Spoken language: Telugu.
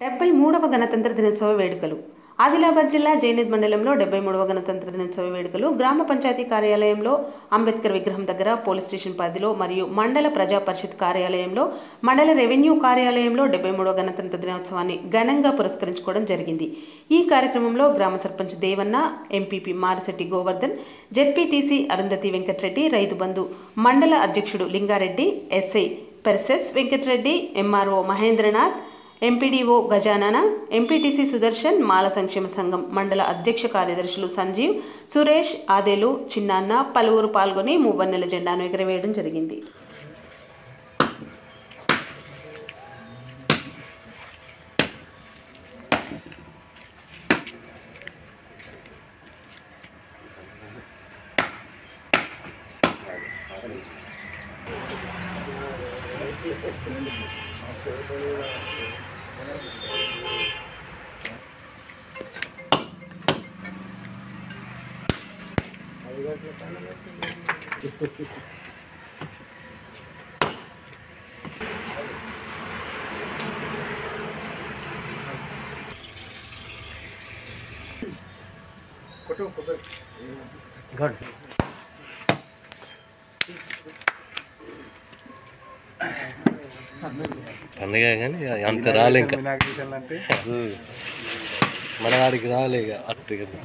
డెబ్బై మూడవ గణతంత్ర దినోత్సవ వేడుకలు. ఆదిలాబాద్ జిల్లా జైనద్ మండలంలో డెబ్బై మూడవ గణతంత్ర దినోత్సవ వేడుకలు. గ్రామ పంచాయతీ కార్యాలయంలో అంబేద్కర్ విగ్రహం దగ్గర పోలీస్ స్టేషన్ పరిధిలో మరియు మండల ప్రజా పరిషత్ కార్యాలయంలో మండల రెవెన్యూ కార్యాలయంలో డెబ్బై మూడవ గణతంత్ర దినోత్సవాన్ని ఘనంగా పురస్కరించుకోవడం జరిగింది. ఈ కార్యక్రమంలో గ్రామ సర్పంచ్ దేవన్న ఎంపీపీ మారిశెట్టి గోవర్ధన్ జెడ్పీటీసీ అరుంధతి వెంకటరెడ్డి రైతు బంధు మండల అధ్యక్షుడు Lingareddy SI పెర్సెస్ Venkatareddy MRO Mahendranath MPDO Gajanana MPTC Sudarshan మాల సంక్షేమ సంఘం మండల అధ్యక్ష కార్యదర్శులు సంజీవ్ సురేష్ ఆదేలు చిన్నాన్న పలువురు పాల్గొని మూవన్నెల జెండాను ఎగరవేయడం జరిగింది. Good. పండుగ కానీ అంత రాలే ఇంకా వినాయక చవితి అంటే మన వాడికి రాలే ఇక అట్టు కదా